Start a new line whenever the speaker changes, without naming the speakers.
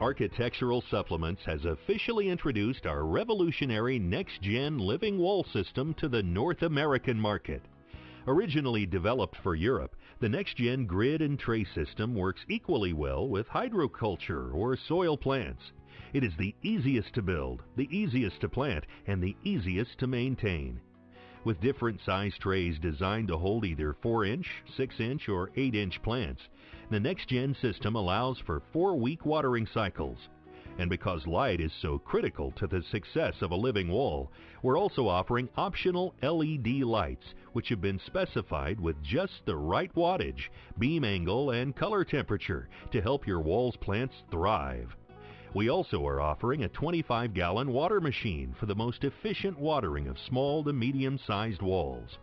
Architectural Supplements has officially introduced our revolutionary NextGen living wall system to the North American market. Originally developed for Europe, the NextGen grid and tray system works equally well with hydroculture or soil plants. It is the easiest to build, the easiest to plant, and the easiest to maintain. With different size trays designed to hold either 4 inch, 6 inch, or 8 inch plants, the NextGen system allows for 4 week watering cycles. And because light is so critical to the success of a living wall, we're also offering optional LED lights, which have been specified with just the right wattage, beam angle, and color temperature to help your wall's plants thrive. We also are offering a 25 gallon water machine for the most efficient watering of small to medium sized walls.